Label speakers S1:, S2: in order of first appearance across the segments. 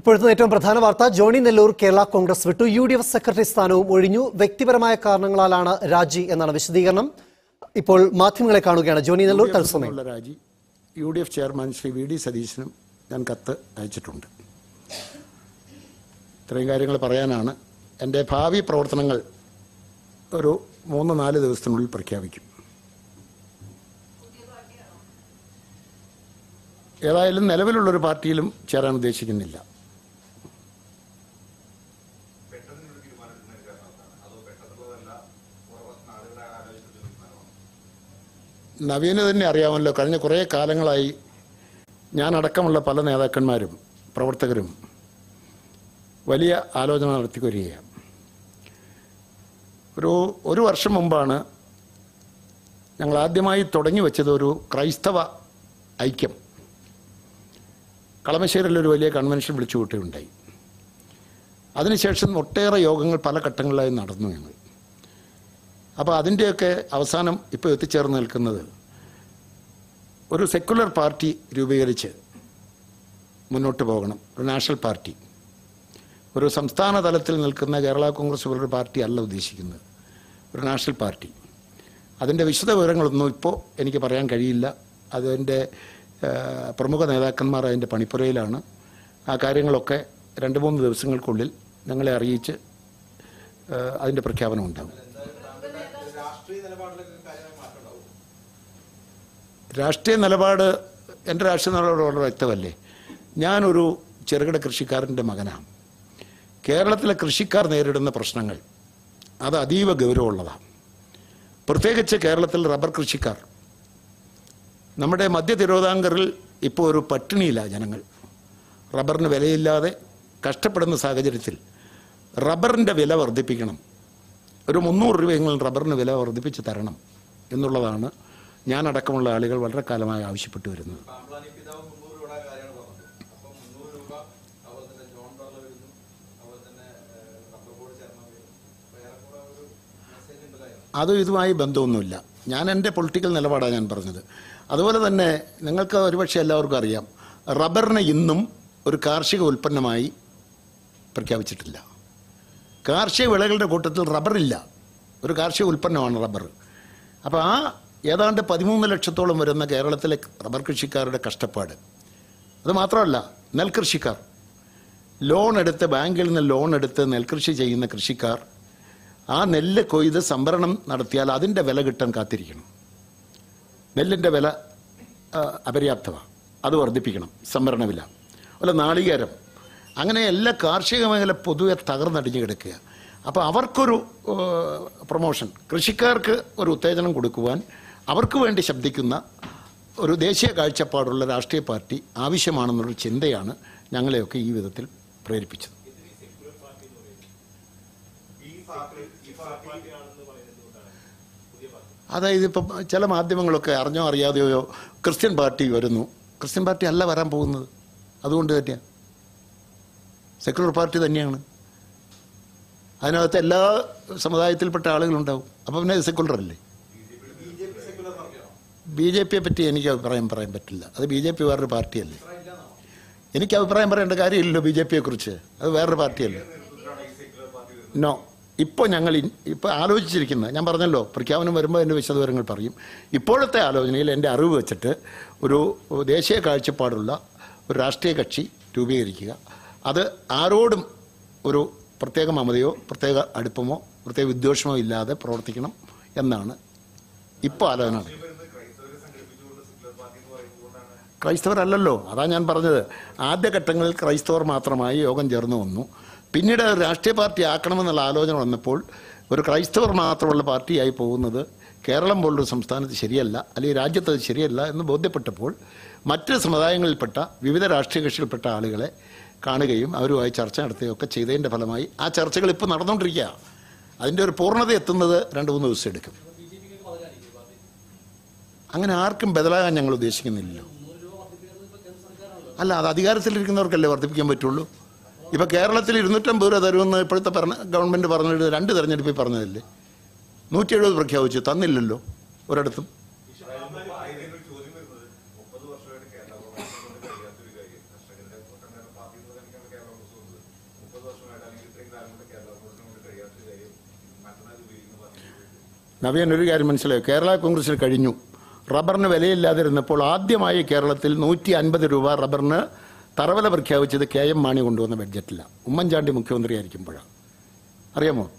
S1: ഇപ്പോഴത്തെ ഏറ്റവും പ്രധാന വാർത്ത ജോണി നെല്ലൂർ കേരള കോൺഗ്രസ് വിട്ടു. യു ഡി എഫ് സെക്രട്ടറി സ്ഥാനവും ഒഴിഞ്ഞു. വ്യക്തിപരമായ കാരണങ്ങളാലാണ് രാജി എന്നാണ് വിശദീകരണം. ഇപ്പോൾ മാധ്യമങ്ങളെ കാണുകയാണ്. ജോണി നെല്ലൂർ തത്സമയം.
S2: രാജി. U D F chairman Shri V D സതീശനും ഞാൻ കത്ത് അയച്ചിട്ടുണ്ട്. ഇത്രയും കാര്യങ്ങൾ പറയാനാണ്. എന്റെ ഭാവി പ്രവർത്തനങ്ങൾ ഒരു മൂന്ന് നാല് ദിവസത്തിനുള്ളിൽ പ്രഖ്യാപിക്കും. ഏതായാലും നിലവിലുള്ളൊരു പാർട്ടിയിലും ചേരാൻ ഉദ്ദേശിക്കുന്നില്ല. നവീന് തന്നെ അറിയാമല്ലോ കഴിഞ്ഞ കുറേ കാലങ്ങളായി ഞാൻ ഞാനടക്കമുള്ള പല നേതാക്കന്മാരും പ്രവർത്തകരും വലിയ ആലോചന നടത്തി വരികയാണ് ഒരു ഒരു വർഷം മുമ്പാണ് ഞങ്ങൾ ആദ്യമായി തുടങ്ങി വെച്ചത് ഒരു ക്രൈസ്തവ ഐക്യം. കളമശ്ശേരിയിൽ ഒരു വലിയ കൺവെൻഷൻ വിളിച്ചു കൂട്ടുകയുണ്ടായി അതിനുശേഷം ഒട്ടേറെ യോഗങ്ങൾ പല ഘട്ടങ്ങളിലായി നടന്നു ഞങ്ങൾ. അപ്പോൾ അതിന്റെയൊക്കെ അവസാനം ഇപ്പോൾ എത്തിച്ചേർന്ന് നിൽക്കുന്നത് ഒരു സെക്കുലർ പാർട്ടി രൂപീകരിച്ച് മുന്നോട്ട് പോകണം. ഒരു നാഷണൽ പാർട്ടി ഒരു സംസ്ഥാന തലത്തിൽ നിൽക്കുന്ന കേരള കോൺഗ്രസ് പോലൊരു പാർട്ടി അല്ല ഉദ്ദേശിക്കുന്നത്. ഒരു നാഷണൽ പാർട്ടി അതിന്റെ വിശദ വിവരങ്ങളൊന്നും ഇപ്പോൾ എനിക്ക് പറയാൻ കഴിയില്ല. അതിന്റെ പ്രമുഖ നേതാക്കന്മാർ അതിന്റെ പണിപ്പുരയിലാണ്. ആ കാര്യങ്ങളൊക്കെ രണ്ട് മൂന്ന് ദിവസങ്ങൾക്കുള്ളിൽ ഞങ്ങളെ അറിയിച്ച് അതിന്റെ പ്രഖ്യാപനം ഉണ്ടാകും. രാഷ്ട്രീയ നിലപാട് എന്റെ രാഷ്ട്രീയ നിലപാട് വളരെ വ്യക്തമല്ലേ? ഞാനൊരു ചെറുകിട കൃഷിക്കാരന്റെ മകനാണ്. കേരളത്തിലെ കൃഷിക്കാർ നേരിടുന്ന പ്രശ്നങ്ങൾ അത് അതീവ ഗൗരവമുള്ളതാണ്. പ്രത്യേകിച്ച് കേരളത്തിൽ റബ്ബർ കൃഷിക്കാർ. നമ്മുടെ മധ്യ തിരുവിതാംകൂറിൽ ഇപ്പോൾ ഒരു പട്ടിണിയില്ല ജനങ്ങൾ. റബ്ബറിന് വിലയില്ലാതെ കഷ്ടപ്പെടുന്ന സാഹചര്യത്തിൽ റബ്ബറിന്റെ വില വർദ്ധിപ്പിക്കണം. ഒരു മുന്നൂറ് രൂപയെങ്കിലും റബ്ബറിന് വില വർദ്ധിപ്പിച്ച് തരണം എന്നുള്ളതാണ് ഞാനടക്കമുള്ള ആളുകൾ വളരെ കാലമായി ആവശ്യപ്പെട്ടു വരുന്നത് അതും ഇതുമായി ബന്ധമൊന്നുമില്ല. ഞാൻ എന്റെ പൊളിറ്റിക്കൽ നിലപാടാണ് ഞാൻ പറഞ്ഞത്. അതുപോലെ തന്നെ നിങ്ങൾക്ക് ഒരുപക്ഷെ എല്ലാവർക്കും അറിയാം റബ്ബറിനെ ഇന്നും ഒരു കാർഷിക ഉൽപ്പന്നമായി പ്രഖ്യാപിച്ചിട്ടില്ല. കാർഷിക വിളകളുടെ കൂട്ടത്തിൽ റബ്ബറില്ല. ഒരു കാർഷിക ഉൽപ്പന്നമാണ് റബ്ബർ. അപ്പോൾ ആ ഏതാണ്ട് പതിമൂന്ന് ലക്ഷത്തോളം വരുന്ന കേരളത്തിലെ റബ്ബർ കൃഷിക്കാരുടെ കഷ്ടപ്പാട്. അത് മാത്രമല്ല നെൽകൃഷിക്കാർ. ലോൺ എടുത്ത് ബാങ്കിൽ നിന്ന് ലോൺ എടുത്ത് നെൽകൃഷി ചെയ്യുന്ന കൃഷിക്കാർ ആ നെല്ല് കൊയ്ത് സംഭരണം നടത്തിയാൽ അതിന്റെ വില കിട്ടാൻ കാത്തിരിക്കണം. നെല്ലിന്റെ വില അപര്യാപ്തമാണ്. അത് വർദ്ധിപ്പിക്കണം സംഭരണ വില അല്ല നാളികേരം. അങ്ങനെ എല്ലാ കാർഷിക മേഖല പൊതുവെ തകർന്നടിഞ്ഞു കിടക്കുക അപ്പോൾ അവർക്കൊരു പ്രൊമോഷൻ. കൃഷിക്കാർക്ക് ഒരു ഉത്തേജനം കൊടുക്കുവാൻ അവർക്ക് വേണ്ടി ശബ്ദിക്കുന്ന ഒരു ദേശീയ കാഴ്ചപ്പാടുള്ള രാഷ്ട്രീയ പാർട്ടി ആവശ്യമാണെന്നുള്ള ചിന്തയാണ് ഞങ്ങളെയൊക്കെ ഈ വിധത്തിൽ പ്രേരിപ്പിച്ചത്. അതായത് ഇപ്പം ചില മാധ്യമങ്ങളൊക്കെ അറിഞ്ഞോ അറിയാതെയോ ക്രിസ്ത്യൻ പാർട്ടി വരുന്നു. ക്രിസ്ത്യൻ പാർട്ടി അല്ല വരാൻ പോകുന്നത്. അതുകൊണ്ട് തന്നെയാണ് സെക്യുലർ പാർട്ടി തന്നെയാണ്. അതിനകത്ത് എല്ലാ സമുദായത്തിൽപ്പെട്ട ആളുകളുണ്ടാവും. അപ്പം പിന്നെ സെക്യുലർ അല്ലേ? ബി ജെ പിയെ പറ്റി എനിക്ക് അഭിപ്രായം പറയാൻ പറ്റില്ല. അത് ബി ജെ പി വേറൊരു പാർട്ടിയല്ലേ? എനിക്ക് അഭിപ്രായം പറയേണ്ട കാര്യമില്ലല്ലോ ബി ജെ പിയെ കുറിച്ച് അത് വേറൊരു പാർട്ടിയല്ലേ? നോ ഇപ്പോൾ ഞങ്ങൾ ഇപ്പോൾ ആലോചിച്ചിരിക്കുന്ന ഞാൻ പറഞ്ഞല്ലോ പ്രഖ്യാപനം വരുമ്പോൾ എന്റെ വിശദവിവരങ്ങൾ പറയും. ഇപ്പോഴത്തെ ആലോചനയിൽ എന്റെ അറിവ് വെച്ചിട്ട് ഒരു ദേശീയ കാഴ്ചപ്പാടുള്ള ഒരു രാഷ്ട്രീയ കക്ഷി രൂപീകരിക്കുക. അത് ആരോടും ഒരു പ്രത്യേക മമതയോ പ്രത്യേക അടുപ്പമോ പ്രത്യേക വിദ്വേഷമോ ഇല്ലാതെ പ്രവർത്തിക്കണം എന്നാണ് ഇപ്പോൾ ആലോചന. ക്രൈസ്തവരല്ലല്ലോ. അതാ ഞാൻ പറഞ്ഞത്. ആദ്യഘട്ടങ്ങളിൽ ക്രൈസ്തവർ മാത്രമായി യോഗം ചേർന്ന് വന്നു. പിന്നീട് രാഷ്ട്രീയ പാർട്ടി ആക്കണമെന്നുള്ള ആലോചന വന്നപ്പോൾ ഒരു ക്രൈസ്തവർ മാത്രമുള്ള പാർട്ടിയായി പോകുന്നത് കേരളം പോലൊരു സംസ്ഥാനത്ത് ശരിയല്ല അല്ലെങ്കിൽ രാജ്യത്ത് അത് ശരിയല്ല എന്ന് ബോധ്യപ്പെട്ടപ്പോൾ മറ്റ് സമുദായങ്ങളിൽപ്പെട്ട വിവിധ രാഷ്ട്രീയ കക്ഷികളിൽപ്പെട്ട ആളുകളെ കാണുകയും അവരുമായി ചർച്ച നടത്തുകയും ഒക്കെ ചെയ്തതിന്റെ ഫലമായി ആ ചർച്ചകൾ ഇപ്പോൾ നടന്നുകൊണ്ടിരിക്കുക. അതിന്റെ ഒരു പൂർണത എത്തുന്നത് രണ്ട് മൂന്ന് ദിവസം എടുക്കും. അങ്ങനെ ആർക്കും ബദലാകാൻ ഞങ്ങൾ ഉദ്ദേശിക്കുന്നില്ലല്ലോ. അല്ല അത് അധികാരത്തിലിരിക്കുന്നവർക്കല്ലേ വർദ്ധിപ്പിക്കാൻ പറ്റുള്ളൂ? ഇപ്പോൾ കേരളത്തിൽ ഇരുന്നൂറ്റമ്പത് രൂപ തരുമെന്ന് ഇപ്പോഴത്തെ പറഞ്ഞ ഗവൺമെന്റ് പറഞ്ഞിട്ട് രണ്ട് തെരഞ്ഞെടുപ്പിൽ പറഞ്ഞതല്ലേ? നൂറ്റി എഴുപത് പ്രഖ്യാപിച്ചു തന്നില്ലല്ലോ ഒരിടത്തും. നവീൻ ഒരു കാര്യം മനസ്സിലായോ? കേരള കോൺഗ്രസ്സിൽ കഴിഞ്ഞു. റബ്ബറിന് വിലയില്ലാതിരുന്നപ്പോൾ ആദ്യമായി കേരളത്തിൽ നൂറ്റി അൻപത് രൂപ റബ്ബറിന് തറവല പ്രഖ്യാപിച്ചത് കെ എം മാണി കൊണ്ടുവന്ന ബഡ്ജറ്റിലാണ് ഉമ്മൻചാണ്ടി മുഖ്യമന്ത്രിയായിരിക്കുമ്പോഴാണ് അറിയാമോ?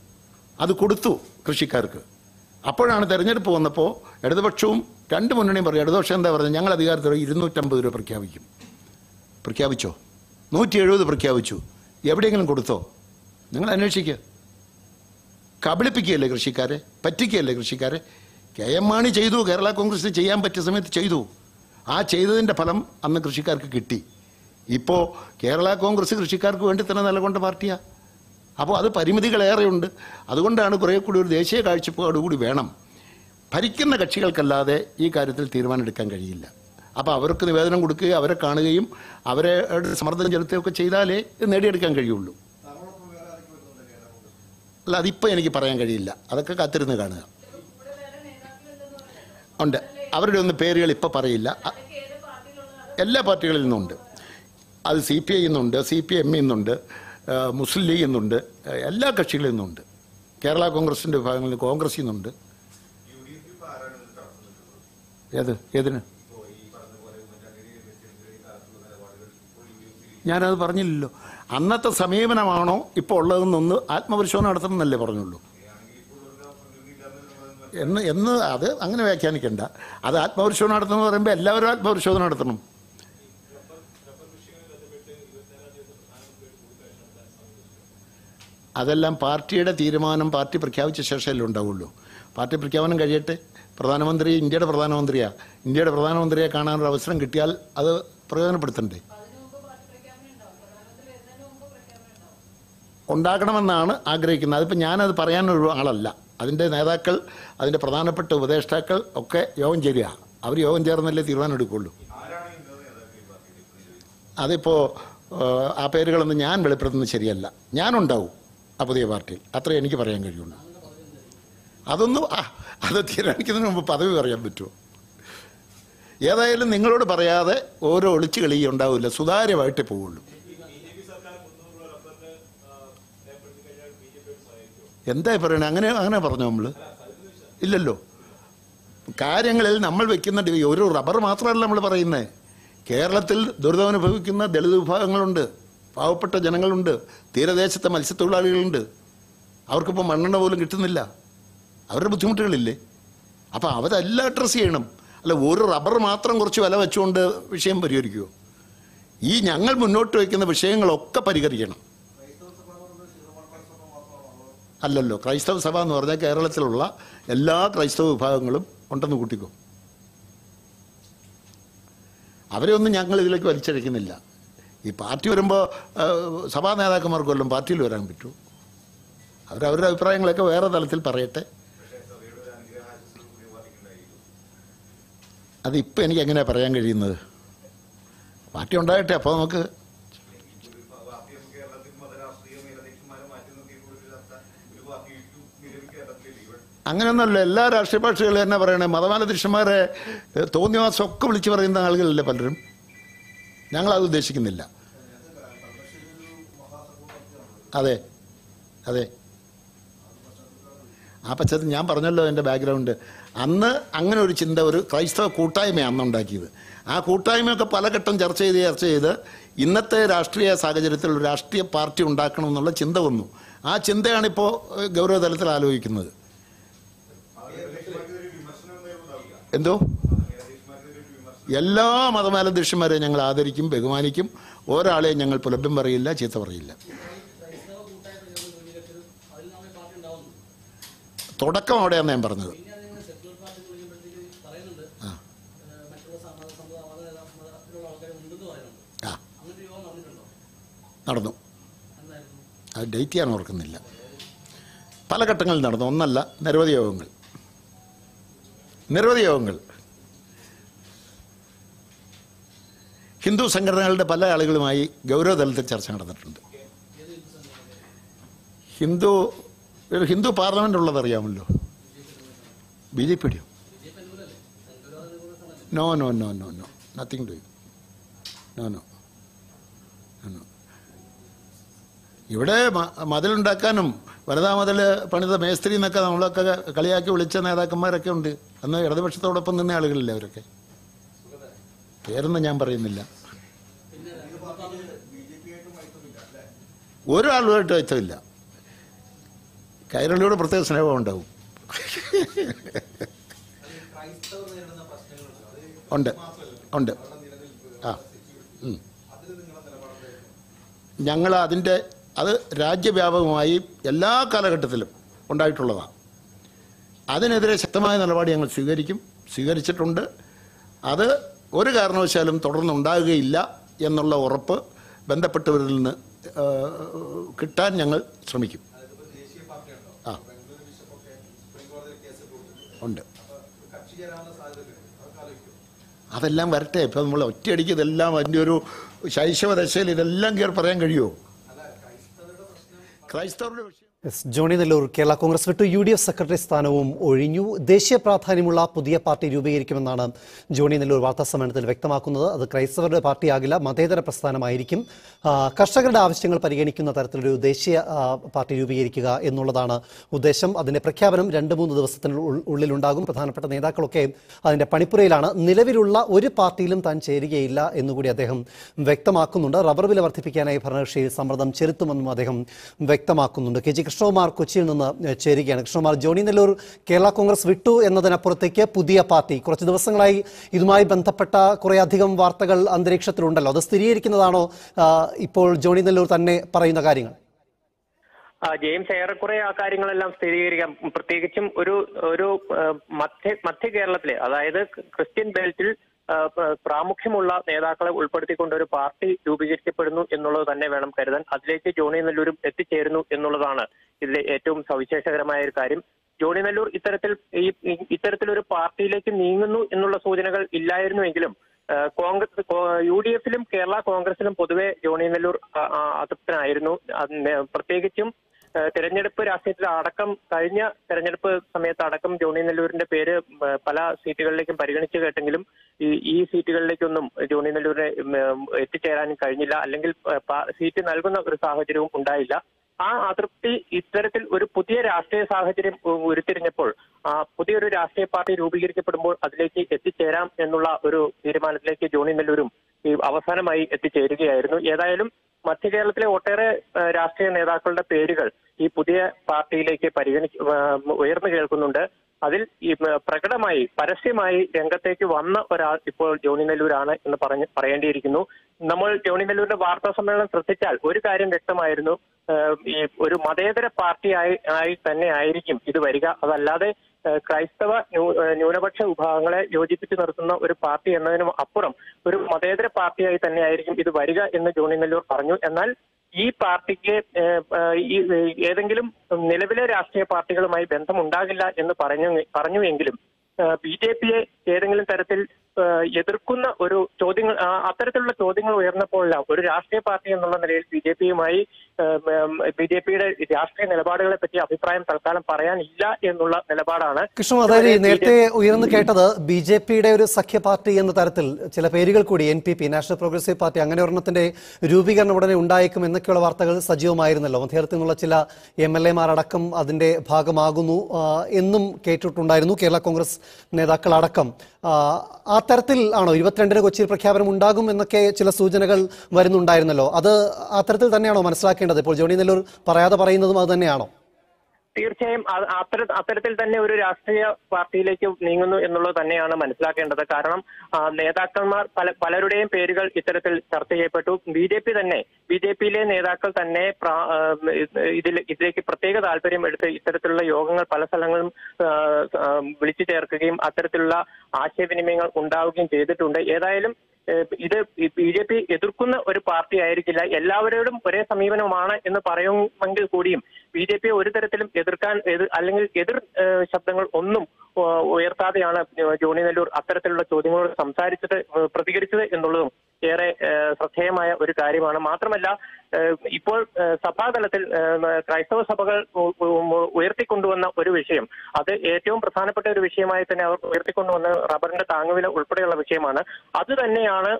S2: അത് കൊടുത്തു കൃഷിക്കാർക്ക്. അപ്പോഴാണ് തെരഞ്ഞെടുപ്പ് വന്നപ്പോൾ ഇടതുപക്ഷവും രണ്ട് മുന്നണിയും പറയും ഇടതുപക്ഷം എന്താ പറഞ്ഞത്? ഞങ്ങൾ അധികാരത്തിൽ ഇരുന്നൂറ്റമ്പത് രൂപ പ്രഖ്യാപിക്കും. പ്രഖ്യാപിച്ചോ? നൂറ്റി എഴുപത് പ്രഖ്യാപിച്ചു. എവിടെയെങ്കിലും കൊടുത്തോ? നിങ്ങൾ അന്വേഷിക്കുക കബളിപ്പിക്കുകയല്ലേ കൃഷിക്കാരെ? പറ്റിക്കുകയല്ലേ കൃഷിക്കാരെ? കെ എം മാണി ചെയ്തു കേരള കോൺഗ്രസ് ചെയ്യാൻ പറ്റിയ സമയത്ത് ചെയ്തു. ആ ചെയ്തതിന്റെ ഫലം അന്ന് കൃഷിക്കാർക്ക് കിട്ടി. ഇപ്പോൾ കേരള കോൺഗ്രസ് കൃഷിക്കാർക്ക് വേണ്ടി തന്നെ നിലകൊണ്ട പാർട്ടിയാണ് അപ്പോൾ അത് പരിമിതികളേറെയുണ്ട്. അതുകൊണ്ടാണ് കുറേ കൂടി ഒരു ദേശീയ കാഴ്ചപ്പാടുകൂടി വേണം. ഭരിക്കുന്ന കക്ഷികൾക്കല്ലാതെ ഈ കാര്യത്തിൽ തീരുമാനമെടുക്കാൻ കഴിയില്ല. അപ്പോൾ അവർക്ക് നിവേദനം കൊടുക്കുകയും അവരെ കാണുകയും അവരെ സമ്മർദ്ദം ചെലുത്തുകയൊക്കെ ചെയ്താലേ നേടിയെടുക്കാൻ കഴിയുള്ളൂ. അല്ല അതിപ്പോൾ എനിക്ക് പറയാൻ കഴിയില്ല. അതൊക്കെ കാത്തിരുന്ന് കാണുക. ഉണ്ട്. അവരുടെ ഒന്നും പേരുകൾ ഇപ്പോൾ പറയില്ല. എല്ലാ പാർട്ടികളിൽ നിന്നുണ്ട് അത് സി പി ഐ നിന്നുണ്ട് സി പി എം നിന്നുണ്ട് മുസ്ലിം ലീഗ് നിന്നുണ്ട് എല്ലാ കക്ഷികളിൽ നിന്നുണ്ട് കേരള കോൺഗ്രസിന്റെ വിഭാഗങ്ങളിൽ കോൺഗ്രസ് കോൺഗ്രസിൽ നിന്നുണ്ട്. ഏത് ഏതിന്? ഞാനത് പറഞ്ഞില്ലല്ലോ. അന്നത്തെ സമീപനമാണോ ഇപ്പോൾ ഉള്ളതെന്നൊന്ന് ആത്മപരിശോധന നടത്തണമെന്നല്ലേ പറഞ്ഞുള്ളൂ. എന്ന് എന്ന് അത് അങ്ങനെ വ്യാഖ്യാനിക്കണ്ട. അത് ആത്മപരിശോധന നടത്തണമെന്ന് പറയുമ്പോൾ എല്ലാവരും ആത്മപരിശോധന നടത്തണം. അതെല്ലാം പാർട്ടിയുടെ തീരുമാനം പാർട്ടി പ്രഖ്യാപിച്ച ശേഷമല്ലേ ഉണ്ടാവുള്ളൂ. പാർട്ടി പ്രഖ്യാപനം കഴിയട്ടെ. പ്രധാനമന്ത്രി ഇന്ത്യയുടെ പ്രധാനമന്ത്രിയാ. ഇന്ത്യയുടെ പ്രധാനമന്ത്രിയെ കാണാനൊരു അവസരം കിട്ടിയാൽ അത് പ്രയോജനപ്പെടുത്തണ്ടേ? ഉണ്ടാക്കണമെന്നാണ് ആഗ്രഹിക്കുന്നത്. അതിപ്പോൾ ഞാനത് പറയാനൊരു ആളല്ല. അതിന്റെ നേതാക്കൾ അതിന്റെ പ്രധാനപ്പെട്ട ഉപദേഷ്ടാക്കൾ ഒക്കെ യോഗം ചേരുക. അവർ യോഗം ചേർന്നല്ലേ തീരുമാനം എടുക്കുള്ളൂ അതിപ്പോൾ ആ പേരുകളൊന്നും ഞാൻ വെളിപ്പെടുത്തുന്നത് ശരിയല്ല. ഞാനുണ്ടാവും ആ പുതിയ പാർട്ടിയിൽ. അത്രേ എനിക്ക് പറയാൻ കഴിയുള്ളൂ. അതൊന്നും ആ അത് തീരുമാനിക്കുന്നതിന് മുമ്പ് പദവി പറയാൻ പറ്റുമോ? ഏതായാലും നിങ്ങളോട് പറയാതെ ഓരോ ഒളിച്ചു കളി ഉണ്ടാവില്ല. സുതാര്യമായിട്ടേ പോവുള്ളൂ. എന്താ പറയണേ? അങ്ങനെ അങ്ങനെ പറഞ്ഞു നമ്മൾ ഇല്ലല്ലോ. കാര്യങ്ങളിൽ നമ്മൾ വെക്കുന്ന ഒരു റബ്ബർ മാത്രമല്ല നമ്മൾ പറയുന്നത് കേരളത്തിൽ ദുരിതമനുഭവിക്കുന്ന ദളിത് വിഭാഗങ്ങളുണ്ട്. പാവപ്പെട്ട ജനങ്ങളുണ്ട്. തീരദേശത്തെ മത്സ്യത്തൊഴിലാളികളുണ്ട്. അവർക്കിപ്പോൾ മണ്ണെണ്ണ പോലും കിട്ടുന്നില്ല. അവരുടെ ബുദ്ധിമുട്ടുകളില്ലേ? അപ്പോൾ അവരെല്ലാം അഡ്രസ്സ് ചെയ്യണം. അല്ല ഒരു റബ്ബർ മാത്രം കുറച്ച് വില വെച്ചുകൊണ്ട് വിഷയം പരിഹരിക്കുമോ ഈ ഞങ്ങൾ മുന്നോട്ട് വയ്ക്കുന്ന വിഷയങ്ങളൊക്കെ പരിഹരിക്കണം. അല്ലല്ലോ. ക്രൈസ്തവ സഭ എന്ന് പറഞ്ഞാൽ കേരളത്തിലുള്ള എല്ലാ ക്രൈസ്തവ വിഭാഗങ്ങളും ഉണ്ടെന്ന് കൂട്ടിക്കോ. അവരെ ഒന്നും ഞങ്ങൾ ഇതിലേക്ക് വലിച്ചഴിക്കുന്നില്ല. ഈ പാർട്ടി വരുമ്പോൾ സഭാ നേതാക്കന്മാർക്ക് പാർട്ടിയിൽ വരാൻ പറ്റൂ. അവരവരുടെ അഭിപ്രായങ്ങളൊക്കെ വേറെ തലത്തിൽ പറയട്ടെ. അതിപ്പോൾ എനിക്ക് എങ്ങനെയാണ് പറയാൻ കഴിയുന്നത്? പാർട്ടി ഉണ്ടായിട്ടെ അപ്പോൾ നമുക്ക്
S3: പാർട്ടിയും കേരളത്തിൽ മതരാഷ്ട്രീയ മേലധ്യക്ഷന്മാരെ മാറ്റി നിർത്തിയിട്ടുള്ള ഒരു ചർച്ച ഒരു പാർട്ടിക്കും നിലവിൽ കേരളത്തിലില്ല ഇവിടെ
S2: അങ്ങനെയൊന്നുമല്ല എല്ലാ രാഷ്ട്രീയ പാർട്ടികളും തന്നെ പറയണേ മതമാലധ്യക്ഷന്മാരെ തോന്നിയവാസമൊക്കെ വിളിച്ചു പറയുന്ന ആളുകളല്ലേ പലരും? ഞങ്ങളത് ഉദ്ദേശിക്കുന്നില്ല. അതെ അതെ. ആ പശ്ചാത്തലം ഞാൻ പറഞ്ഞല്ലോ എന്റെ ബാക്ക്ഗ്രൗണ്ട് അന്ന് അങ്ങനെ ഒരു ചിന്ത ഒരു ക്രൈസ്തവ കൂട്ടായ്മയാണ് അന്ന് ഉണ്ടാക്കിയത്. ആ കൂട്ടായ്മയൊക്കെ പല ഘട്ടം ചർച്ച ചെയ്ത് ചർച്ച ചെയ്ത് ഇന്നത്തെ രാഷ്ട്രീയ സാഹചര്യത്തിൽ ഒരു രാഷ്ട്രീയ പാർട്ടി ഉണ്ടാക്കണം എന്നുള്ള ചിന്ത വന്നു. ആ ചിന്തയാണിപ്പോൾ ഗൗരവതലത്തിൽ ആലോചിക്കുന്നത്. എന്തോ? എല്ലാ മതമേലധ്യക്ഷന്മാരെയും ഞങ്ങൾ ആദരിക്കും ബഹുമാനിക്കും. ഒരാളെയും ഞങ്ങൾ പുലഭ്യം പറയില്ല ചീത്ത പറയില്ല. തുടക്കം അവിടെയാണ് ഞാൻ പറഞ്ഞത്. ആ. നടന്നു. അത് ഡേറ്റ് ഞാൻ ഓർക്കുന്നില്ല. പല ഘട്ടങ്ങളിൽ നടന്നു. ഒന്നല്ല നിരവധി യോഗങ്ങൾ. നിരവധി യോഗങ്ങൾ. ഹിന്ദു സംഘടനകളുടെ പല ആളുകളുമായി ഗൗരവതലത്തിൽ ചർച്ച നടന്നിട്ടുണ്ട്. ഹിന്ദു ഒരു ഹിന്ദു പാർലമെന്റ് ഉള്ളതറിയാമല്ലോ B J പിയുടെയോ? No no no no no. Nothing do no. No no. ഇവിടെ മതിലുണ്ടാക്കാനും വനിതാ മതിൽ പണിത മേസ്ത്രി എന്നൊക്കെ നമ്മളൊക്കെ കളിയാക്കി വിളിച്ച നേതാക്കന്മാരൊക്കെ ഉണ്ട്. അന്ന് ഇടതുപക്ഷത്തോടൊപ്പം നിന്ന ആളുകളില്ല അവരൊക്കെ? പേരൊന്നും ഞാൻ പറയുന്നില്ല. ഒരാളുമായിട്ട് വെച്ചമില്ല കൈരളിയോട് പ്രത്യേക സ്നേഹം ഉണ്ടാവും. ഉണ്ട്. ഉണ്ട്. ആ. ഞങ്ങൾ അതിന്റെ അത് രാജ്യവ്യാപകമായി എല്ലാ കാലഘട്ടത്തിലും ഉണ്ടായിട്ടുള്ളതാണ് അതിനെതിരെ ശക്തമായ നിലപാട് ഞങ്ങൾ സ്വീകരിക്കും സ്വീകരിച്ചിട്ടുണ്ട്. അത് ഒരു കാരണവശാലും തുടർന്നുണ്ടാകുകയില്ല എന്നുള്ള ഉറപ്പ് ബന്ധപ്പെട്ടവരിൽ നിന്ന് കിട്ടാൻ ഞങ്ങൾ ശ്രമിക്കും. ആ. ഉണ്ട്. അതെല്ലാം വരട്ടെ. ഇപ്പം നമ്മൾ ഒറ്റയടിക്ക് ഇതെല്ലാം അതിന്റെ ഒരു ശൈശവ ദശയിൽ ഇതെല്ലാം കയറി പറയാൻ കഴിയുമോ?
S3: പ്രശ്നം
S2: ക്രൈസ്തവരുടെ വിഷയം
S1: എസ് ജോണി നെല്ലൂർ കേരള കോൺഗ്രസ് വിട്ടു യു ഡി എഫ് സെക്രട്ടറി സ്ഥാനവും ഒഴിഞ്ഞു. ദേശീയ പ്രാധാന്യമുള്ള പുതിയ പാർട്ടി രൂപീകരിക്കുമെന്നാണ് ജോണി നെല്ലൂർ വാർത്താ സമ്മേളനത്തിൽ വ്യക്തമാക്കുന്നത്. അത് ക്രൈസ്തവരുടെ പാർട്ടിയാകില്ല മതേതര പ്രസ്ഥാനമായിരിക്കും. കർഷകരുടെ ആവശ്യങ്ങൾ പരിഗണിക്കുന്ന തരത്തിലൊരു ദേശീയ പാർട്ടി രൂപീകരിക്കുക എന്നുള്ളതാണ് ഉദ്ദേശം. അതിന്റെ പ്രഖ്യാപനം രണ്ട് മൂന്ന് ദിവസത്തിനുള്ളിൽ ഉള്ളിലുണ്ടാകും. പ്രധാനപ്പെട്ട നേതാക്കളൊക്കെ അതിന്റെ പണിപ്പുരയിലാണ്. നിലവിലുള്ള ഒരു പാർട്ടിയിലും താൻ ചേരുകയില്ല എന്നുകൂടി അദ്ദേഹം വ്യക്തമാക്കുന്നുണ്ട്. റബ്ബർ വില വർദ്ധിപ്പിക്കാനായി ഭരണകക്ഷിയിൽ സമ്മർദ്ദം ചെലുത്തുമെന്നും അദ്ദേഹം വ്യക്തമാക്കുന്നുണ്ട്. കെ ജി കൃഷ്ണകുമാർ കൊച്ചിയിൽ നിന്ന് ചേരുകയാണ്. കൃഷ്ണകുമാർ ജോണി നെല്ലൂർ കേരള കോൺഗ്രസ് വിട്ടു എന്നതിനപ്പുറത്തേക്ക് പുതിയ പാർട്ടി. കുറച്ച് ദിവസങ്ങളായി ഇതുമായി ബന്ധപ്പെട്ട കുറേയധികം വാർത്തകൾ അന്തരീക്ഷത്തിലുണ്ടല്ലോ. അത് സ്ഥിരീകരിക്കുന്നതാണോ ഇപ്പോൾ ജോണി നെല്ലൂർ തന്നെ പറയുന്ന കാര്യങ്ങൾ?
S4: ജെയിംസ് ഏറെക്കുറെ ആ കാര്യങ്ങളെല്ലാം സ്ഥിരീകരിക്കാം. പ്രത്യേകിച്ചും ഒരു ഒരു മധ്യ മധ്യ കേരളത്തിലെ അതായത് ക്രിസ്ത്യൻ ബെൽറ്റിൽ പ്രാമുഖ്യമുള്ള നേതാക്കളെ ഉൾപ്പെടുത്തിക്കൊണ്ട് ഒരു പാർട്ടി രൂപീകരിക്കപ്പെടുന്നു എന്നുള്ളത് തന്നെ വേണം കരുതാൻ. അതിലേക്ക് ജോണി നെല്ലൂരും എത്തിച്ചേരുന്നു എന്നുള്ളതാണ് ഇതിലെ ഏറ്റവും സവിശേഷകരമായ ഒരു കാര്യം. ജോണി നെല്ലൂർ ഇത്തരത്തിൽ ഈ ഇത്തരത്തിലൊരു പാർട്ടിയിലേക്ക് നീങ്ങുന്നു എന്നുള്ള സൂചനകൾ ഇല്ലായിരുന്നുവെങ്കിലും കോൺഗ്രസ് യു ഡി എഫിലും കേരള കോൺഗ്രസിലും പൊതുവെ ജോണി നെല്ലൂർ അതൃപ്തനായിരുന്നു. പ്രത്യേകിച്ചും തെരഞ്ഞെടുപ്പ് രാഷ്ട്രീയത്തിൽ അടക്കം കഴിഞ്ഞ തെരഞ്ഞെടുപ്പ് സമയത്ത് അടക്കം ജോണി നെല്ലൂരിന്റെ പേര് പല സീറ്റുകളിലേക്കും പരിഗണിച്ചു കേട്ടെങ്കിലും ഈ സീറ്റുകളിലേക്കൊന്നും ജോണി നെല്ലൂരിനെ എത്തിച്ചേരാൻ കഴിഞ്ഞില്ല. അല്ലെങ്കിൽ സീറ്റ് നൽകുന്ന ഒരു സാഹചര്യവും ഉണ്ടായില്ല. ആ അതൃപ്തി ഇത്തരത്തിൽ ഒരു പുതിയ രാഷ്ട്രീയ സാഹചര്യം ഉരുത്തിരിഞ്ഞപ്പോൾ പുതിയൊരു രാഷ്ട്രീയ പാർട്ടി രൂപീകരിക്കപ്പെടുമ്പോൾ അതിലേക്ക് എത്തിച്ചേരാം എന്നുള്ള ഒരു തീരുമാനത്തിലേക്ക് ജോണി നെല്ലൂരും അവസാനമായി എത്തിച്ചേരുകയായിരുന്നു. ഏതായാലും മധ്യ കേരളത്തിലെ ഒട്ടേറെ രാഷ്ട്രീയ നേതാക്കളുടെ പേരുകൾ ഈ പുതിയ പാർട്ടിയിലേക്ക് പരിഗണി ഉയർന്നു കേൾക്കുന്നുണ്ട്. അതിൽ ഈ പ്രകടമായി പരസ്യമായി രംഗത്തേക്ക് വന്ന ഒരാൾ ഇപ്പോൾ ജോണി നെല്ലൂരാണ് എന്ന് പറഞ്ഞ് പറയേണ്ടിയിരിക്കുന്നു. നമ്മൾ ജോണി നെല്ലൂരിന്റെ വാർത്താ സമ്മേളനം ശ്രദ്ധിച്ചാൽ ഒരു കാര്യം വ്യക്തമായിരുന്നു. ഈ ഒരു മതേതര പാർട്ടിയായി ആയി തന്നെ ആയിരിക്കും ഇത് വരിക. അതല്ലാതെ ക്രൈസ്തവ ന്യൂനപക്ഷ വിഭാഗങ്ങളെ യോജിപ്പിച്ച് നിർത്തുന്ന ഒരു പാർട്ടി എന്നതിനും അപ്പുറം ഒരു മതേതര പാർട്ടിയായി തന്നെ ആയിരിക്കും ഇത് വരിക എന്ന് ജോണി നെല്ലൂർ പറഞ്ഞു. എന്നാൽ ഈ പാർട്ടിക്ക് ഏതെങ്കിലും നിലവിലെ രാഷ്ട്രീയ പാർട്ടികളുമായി ബന്ധമുണ്ടാകില്ല എന്ന് പറഞ്ഞു പറഞ്ഞുവെങ്കിലും ബി ജെ പിയെ ഏതെങ്കിലും തരത്തിൽ എതിർക്കുന്ന ഒരു ചോദ്യങ്ങൾ അത്തരത്തിലുള്ള ചോദ്യങ്ങൾ ഉയർന്നപ്പോഴെല്ലാം ഒരു രാഷ്ട്രീയ പാർട്ടി എന്നുള്ള നിലയിൽ ബി ജെ പിയുമായി ബി ജെ പിയുടെ രാഷ്ട്രീയ നിലപാടുകളെ പറ്റി അഭിപ്രായം തൽക്കാലം പറയാനില്ല എന്നുള്ള നിലപാടാണ്.
S1: കൃഷ്ണ അതായത് നേരത്തെ ഉയർന്നു കേട്ടത് ബി ജെ പിയുടെ ഒരു സഖ്യ പാർട്ടി എന്ന തരത്തിൽ ചില പേരുകൾ കൂടി N P P national progressive party അങ്ങനെ ഒരെണ്ണത്തിന്റെ രൂപീകരണം ഉടനെ ഉണ്ടായേക്കും എന്നൊക്കെയുള്ള വാർത്തകൾ സജീവമായിരുന്നല്ലോ. മധ്യത്തിൽ നിന്നുള്ള ചില എം എൽ എമാരടക്കം അതിന്റെ ഭാഗമാകുന്നു എന്നും കേട്ടിട്ടുണ്ടായിരുന്നു കേരള കോൺഗ്രസ് നേതാക്കളടക്കം. ആ, ആ തരത്തിൽ ആണോ ഇരുപത്തിരണ്ടിന് കൊച്ചിയിൽ പ്രഖ്യാപനം ഉണ്ടാകും എന്നൊക്കെ ചില സൂചനകൾ വരുന്നുണ്ടായിരുന്നല്ലോ? അത് അത്തരത്തിൽ തന്നെയാണോ മനസ്സിലാക്കേണ്ടത്? ഇപ്പോൾ ജോണി നെല്ലൂർ പറയാതെ പറയുന്നതും അത് തന്നെയാണോ?
S4: തീർച്ചയായും അത്തര അത്തരത്തിൽ തന്നെ ഒരു രാഷ്ട്രീയ പാർട്ടിയിലേക്ക് നീങ്ങുന്നു എന്നുള്ളത് തന്നെയാണ് മനസ്സിലാക്കേണ്ടത്. കാരണം നേതാക്കന്മാർ പല പലരുടെയും പേരുകൾ ഇത്തരത്തിൽ ചർച്ച ചെയ്യപ്പെട്ടു. ബി ജെ പി തന്നെ ബി ജെ പിയിലെ നേതാക്കൾ തന്നെ ഇതിൽ ഇതിലേക്ക് പ്രത്യേക താല്പര്യം എടുത്ത് ഇത്തരത്തിലുള്ള യോഗങ്ങൾ പല സ്ഥലങ്ങളും വിളിച്ചു ചേർക്കുകയും അത്തരത്തിലുള്ള ആശയവിനിമയങ്ങൾ ഉണ്ടാവുകയും ചെയ്തിട്ടുണ്ട്. ഏതായാലും ഇത് ബി ജെ പി എതിർക്കുന്ന ഒരു പാർട്ടി ആയിരിക്കില്ല. എല്ലാവരോടും ഒരേ സമീപനമാണ് എന്ന് പറയുമെങ്കിൽ കൂടിയും ബി ജെ പി ഒരു തരത്തിലും എതിർക്കാൻ അല്ലെങ്കിൽ എതിർ ശബ്ദങ്ങൾ ഒന്നും ഉയർത്താതെയാണ് ജോണി നെല്ലൂർ അത്തരത്തിലുള്ള ചോദ്യങ്ങളോട് സംസാരിച്ചത് പ്രതികരിച്ചത് എന്നുള്ളതും ഏറെ ശ്രദ്ധേയമായ ഒരു കാര്യമാണ്. മാത്രമല്ല ഇപ്പോൾ സഭാതലത്തിൽ ക്രൈസ്തവ സഭകൾ ഉയർത്തിക്കൊണ്ടുവന്ന ഒരു വിഷയം അത് ഏറ്റവും പ്രധാനപ്പെട്ട ഒരു വിഷയമായി തന്നെ അവർ ഉയർത്തിക്കൊണ്ടുവന്ന റബ്ബറിന്റെ താങ്ങുവില ഉൾപ്പെടെയുള്ള വിഷയമാണ്. അത് തന്നെയാണ്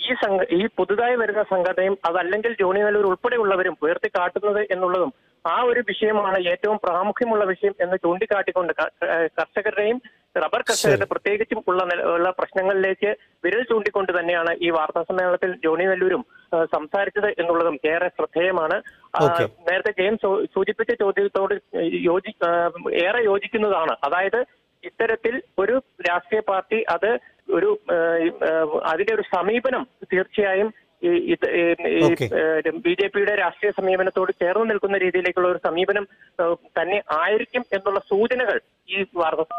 S4: ഈ സംഘ ഈ പുതുതായി വരുന്ന സംഘടനയും അതല്ലെങ്കിൽ ജോണി നെല്ലൂർ ഉൾപ്പെടെയുള്ളവരും ഉയർത്തിക്കാട്ടുന്നത് എന്നുള്ളതും ആ ഒരു വിഷയമാണ് ഏറ്റവും പ്രാമുഖ്യമുള്ള വിഷയം എന്ന് ചൂണ്ടിക്കാട്ടിക്കൊണ്ട് കർഷകരുടെയും റബ്ബർ കർഷകരുടെ പ്രത്യേകിച്ചും ഉള്ള ഉള്ള പ്രശ്നങ്ങളിലേക്ക് വിരൽ ചൂണ്ടിക്കൊണ്ട് തന്നെയാണ് ഈ വാർത്താ സമ്മേളനത്തിൽ ജോണി നെല്ലൂരും സംസാരിച്ചത് എന്നുള്ളതും ഏറെ ശ്രദ്ധേയമാണ്. നേരത്തെ ജെയിംസ് സൂ- സൂചിപ്പിച്ച ചോദ്യത്തോട് യോജി ഏറെ യോജിക്കുന്നതാണ്. അതായത് ഇത്തരത്തിൽ ഒരു രാഷ്ട്രീയ പാർട്ടി അത് ഒരു അതിന്റെ ഒരു സമീപനം തീർച്ചയായും. ബി ജെ പിയുടെ രാഷ്ട്രീയ സമീപനത്തോട് ചേർന്ന് നിൽക്കുന്ന രീതിയിലേക്കുള്ള ഒരു സമീപനം തന്നെ ആയിരിക്കും എന്നുള്ള സൂചനകൾ ഈ വാർത്ത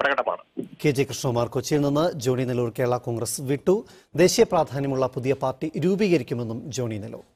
S4: പ്രകടമാണ്.
S1: കെ ജെ കൃഷ്ണകുമാർ കൊച്ചിയിൽ നിന്ന് ജോണി നെല്ലൂർ കേരള കോൺഗ്രസ് വിട്ടു. ദേശീയ പ്രാധാന്യമുള്ള പുതിയ പാർട്ടി രൂപീകരിക്കുമെന്നും ജോണി നെല്ലൂർ.